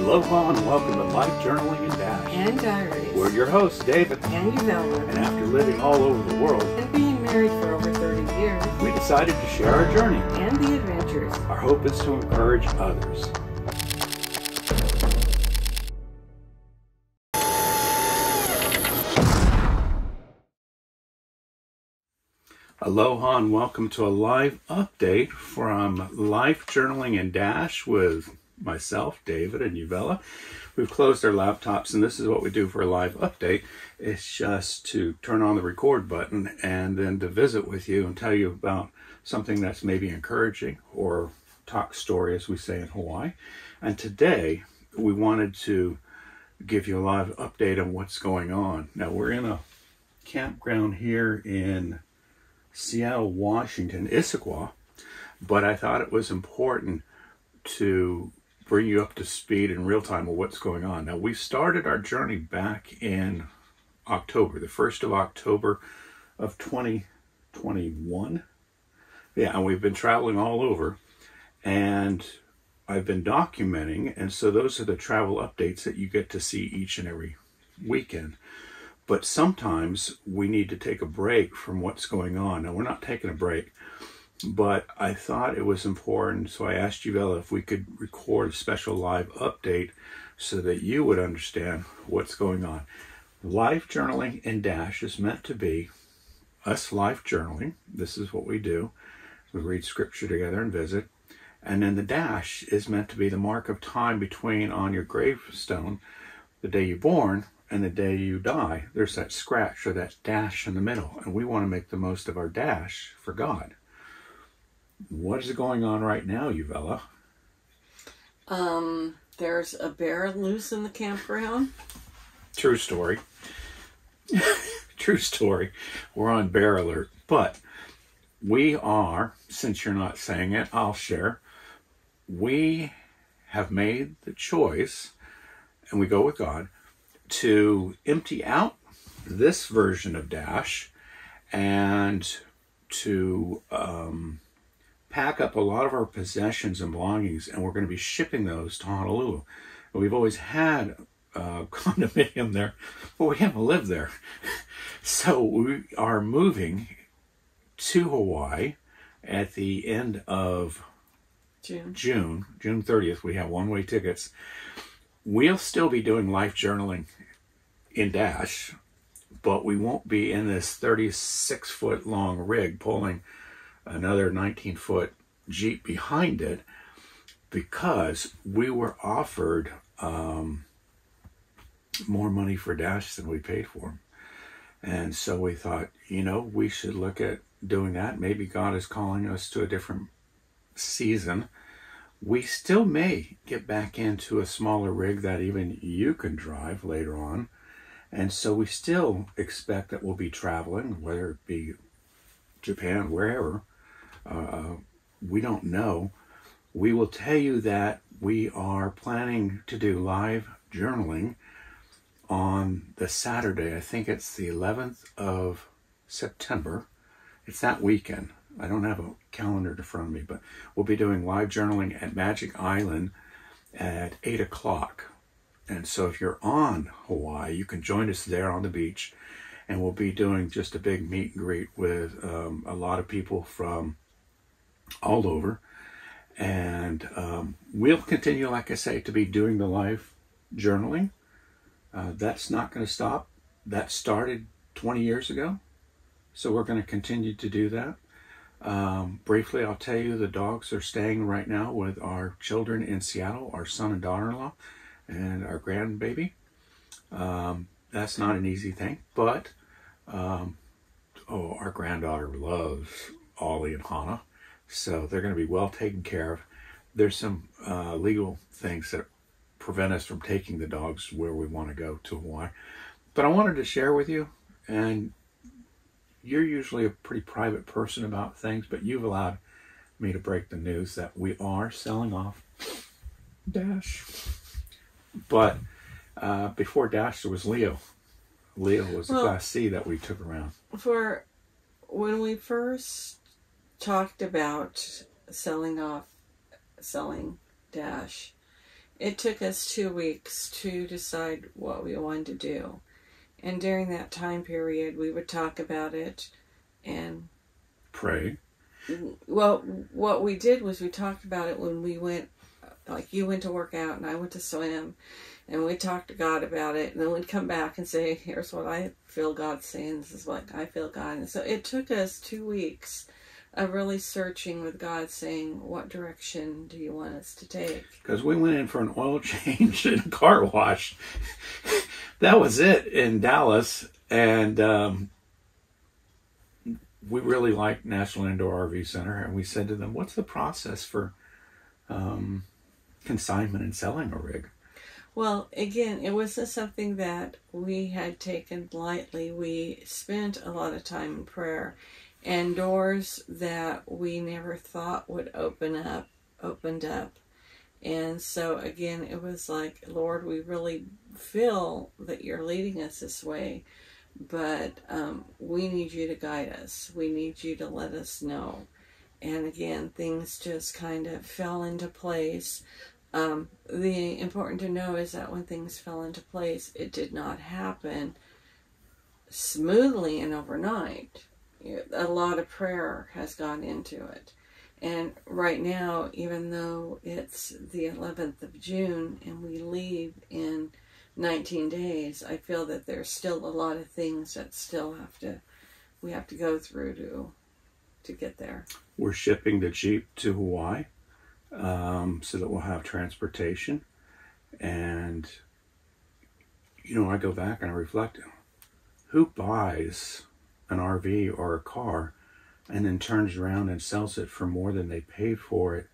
Aloha and welcome to Life Journaling in Dash. and diaries. We're your hosts, David. and Uvella. And after living all over the world, And being married for over 30 years. we decided to share our journey. And the adventures. Our hope is to encourage others. Aloha and welcome to a live update from Life Journaling in Dash with myself, David, and Uvella. We've closed our laptops, and this is what we do for a live update. It's just to turn on the record button and then to visit with you and tell you about something that's maybe encouraging or talk story, as we say in Hawaii. And today, we wanted to give you a live update on what's going on. Now, we're in a campground here in Seattle, Washington, Issaquah, but I thought it was important to bring you up to speed in real time of what's going on. Now, we started our journey back in October, the 1st of October of 2021. Yeah, and we've been traveling all over, and I've been documenting, and so those are the travel updates that you get to see each and every weekend. But sometimes we need to take a break from what's going on. Now, we're not taking a break, but I thought it was important. So I asked Uvella if we could record a special live update so that you would understand what's going on. Life journaling in Dash is meant to be us life journaling. This is what we do. We read scripture together and visit. And then the dash is meant to be the mark of time between on your gravestone, the day you're born and the day you die, there's that scratch or that dash in the middle. And we want to make the most of our dash for God. What is going on right now, Uvella? Um, there's a bear loose in the campground. True story. True story. We're on bear alert. But we are, since you're not saying it, I'll share. We have made the choice, and we go with God, to empty out this version of Dash and to um, pack up a lot of our possessions and belongings, and we're going to be shipping those to Honolulu. We've always had uh, a condominium there, but we haven't lived there. So we are moving to Hawaii at the end of June. June, June 30th. We have one way tickets. We'll still be doing life journaling in Dash, but we won't be in this 36 foot long rig pulling another 19 foot Jeep behind it because we were offered um, more money for Dash than we paid for. And so we thought, you know, we should look at doing that. Maybe God is calling us to a different season. We still may get back into a smaller rig that even you can drive later on. And so we still expect that we'll be traveling, whether it be Japan, wherever. Uh, we don't know. We will tell you that we are planning to do live journaling on the Saturday. I think it's the 11th of September. It's that weekend. I don't have a calendar in front of me, but we'll be doing live journaling at Magic Island at 8 o'clock. And so if you're on Hawaii, you can join us there on the beach. And we'll be doing just a big meet and greet with um, a lot of people from all over. And um, we'll continue, like I say, to be doing the live journaling. Uh, that's not going to stop. That started 20 years ago. So we're going to continue to do that. Um, briefly, I'll tell you the dogs are staying right now with our children in Seattle, our son and daughter in law, and our grandbaby. Um, that's not an easy thing, but um, oh, our granddaughter loves Ollie and Hannah, so they're going to be well taken care of. There's some uh, legal things that prevent us from taking the dogs where we want to go to Hawaii, but I wanted to share with you, and you're usually a pretty private person about things, but you've allowed me to break the news that we are selling off Dash. But uh, before Dash, there was Leo. Leo was the Well- Class C that we took around. For when we first talked about selling off, selling Dash, it took us two weeks to decide what we wanted to do. And during that time period, we would talk about it. And, Pray. well, what we did was we talked about it when we went, like you went to work out and I went to swim. And we talked to God about it. And then we'd come back and say, here's what I feel God's saying. This is what I feel God. And so it took us two weeks of really searching with God, saying, what direction do you want us to take? Because we went in for an oil change and car wash. that was it in Dallas. And um, we really liked National Indoor RV Center. And we said to them, what's the process for um, consignment and selling a rig? Well, again, it wasn't something that we had taken lightly. We spent a lot of time in prayer, and doors that we never thought would open up opened up. And so, again, it was like, Lord, we really feel that you're leading us this way, but um, we need you to guide us. We need you to let us know. And again, things just kind of fell into place. Um, the important to know is that when things fell into place, it did not happen smoothly and overnight. A lot of prayer has gone into it. And right now, even though it's the 11th of June and we leave in 19 days, I feel that there's still a lot of things that still have to we have to go through to to get there. We're shipping the Jeep to Hawaii um, so that we'll have transportation. And, you know, I go back and I reflect who buys an RV or a car and then turns around and sells it for more than they paid for it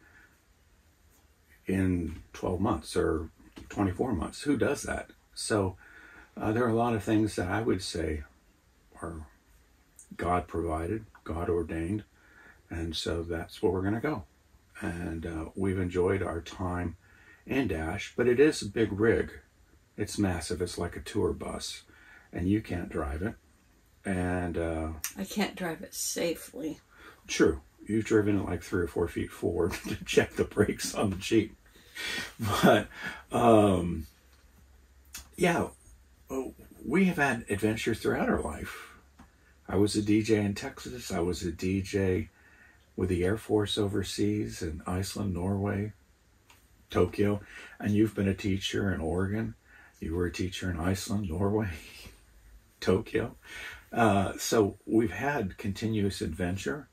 in 12 months or 24 months? Who does that? So, uh, there are a lot of things that I would say are God provided, God ordained, and so that's where we're going to go and uh, we've enjoyed our time in Dash, but it is a big rig. It's massive. It's like a tour bus, and you can't drive it. And uh, I can't drive it safely. true, you've driven it like three or four feet forward to check the brakes on the Jeep. But um, yeah, we have had adventures throughout our life. I was a DJ in Texas. I was a DJ with the Air Force overseas in Iceland, Norway, Tokyo, and you've been a teacher in Oregon. You were a teacher in Iceland, Norway, Tokyo. Uh, so we've had continuous adventure.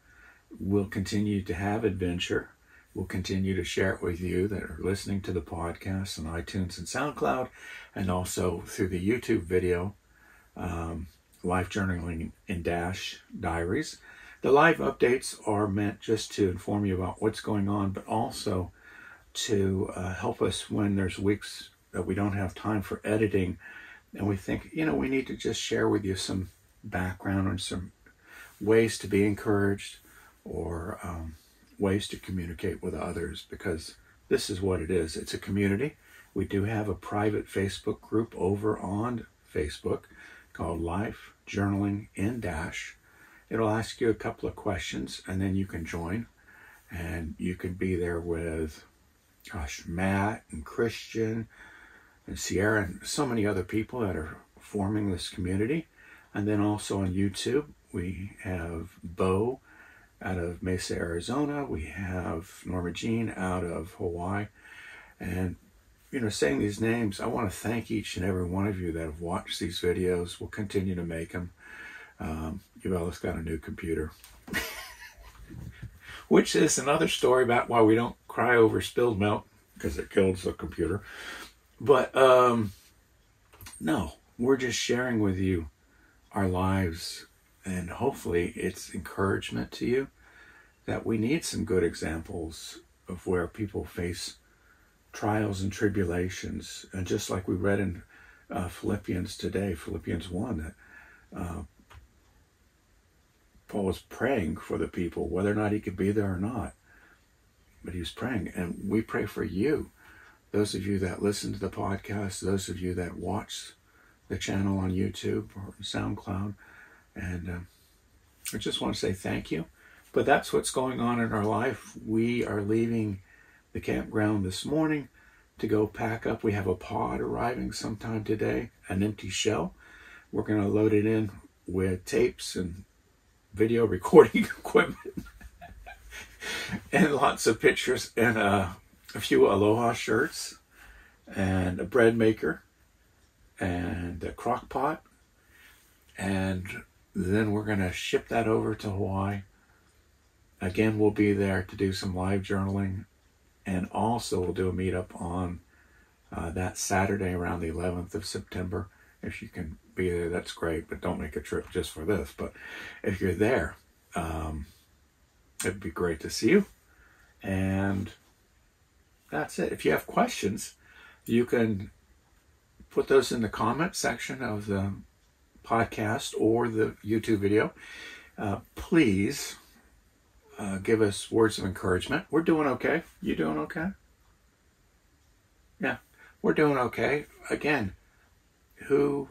We'll continue to have adventure. We'll continue to share it with you that are listening to the podcast on iTunes and SoundCloud, and also through the YouTube video, um, Life Journaling in Dash Diaries. The live updates are meant just to inform you about what's going on, but also to uh, help us when there's weeks that we don't have time for editing and we think, you know, we need to just share with you some background and some ways to be encouraged or um, ways to communicate with others because this is what it is. It's a community. We do have a private Facebook group over on Facebook called Life Journaling in Dash. It'll ask you a couple of questions and then you can join and you can be there with gosh, Matt and Christian and Sierra and so many other people that are forming this community. And then also on YouTube, we have Bo out of Mesa, Arizona. We have Norma Jean out of Hawaii. And, you know, saying these names, I want to thank each and every one of you that have watched these videos. We'll continue to make them. Um, Uvella's got a new computer. Which is another story about why we don't cry over spilled milk because it kills the computer. But um, no, we're just sharing with you our lives, and hopefully, it's encouragement to you that we need some good examples of where people face trials and tribulations. And just like we read in uh, Philippians today, Philippians 1, that uh, Paul was praying for the people, whether or not he could be there or not. But he was praying. And we pray for you, those of you that listen to the podcast, those of you that watch the channel on YouTube or SoundCloud. And uh, I just want to say thank you. But that's what's going on in our life. We are leaving the campground this morning to go pack up. We have a pod arriving sometime today, an empty shell. We're going to load it in with tapes and video recording equipment and lots of pictures and uh, a few Aloha shirts and a bread maker and a crock pot. And then we're going to ship that over to Hawaii. Again, we'll be there to do some live journaling and also we'll do a meetup on uh, that Saturday around the 11th of September. If you can be there, that's great, but don't make a trip just for this. But if you're there, um, it'd be great to see you. And that's it. If you have questions, you can put those in the comment section of the podcast or the YouTube video. Uh, please uh, give us words of encouragement. We're doing okay. You doing okay? Yeah, we're doing okay. Again, who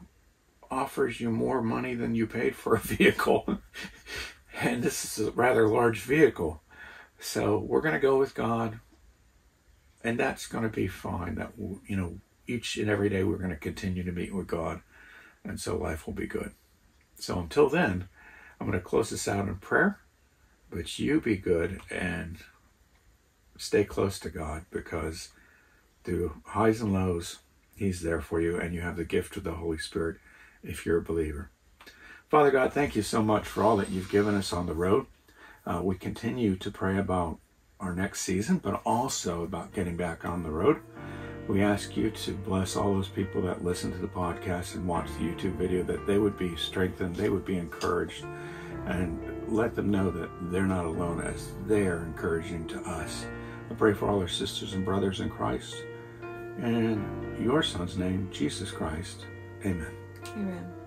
offers you more money than you paid for a vehicle? and this is a rather large vehicle. So we're going to go with God, and that's going to be fine. That you know, each and every day we're going to continue to meet with God, and so life will be good. So until then, I'm going to close this out in prayer. But you be good and stay close to God because through highs and lows, He's there for you, and you have the gift of the Holy Spirit if you're a believer. Father God, thank you so much for all that you've given us on the road. Uh, we continue to pray about our next season, but also about getting back on the road. We ask you to bless all those people that listen to the podcast and watch the YouTube video, that they would be strengthened, they would be encouraged, and let them know that they're not alone as they're encouraging to us. I pray for all our sisters and brothers in Christ. In your Son's name, Jesus Christ. Amen. Amen.